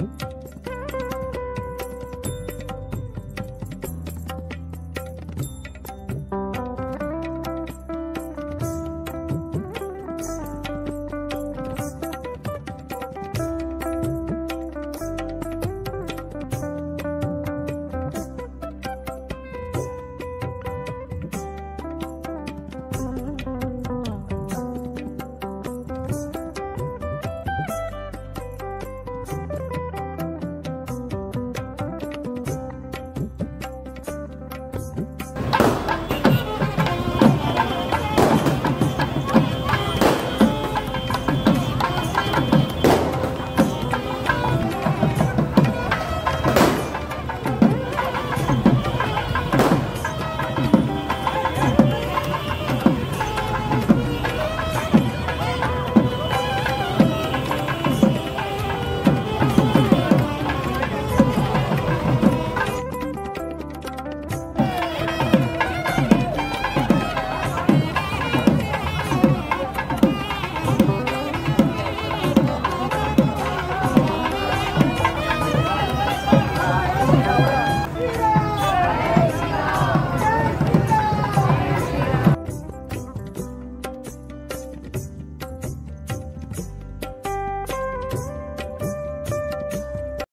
Música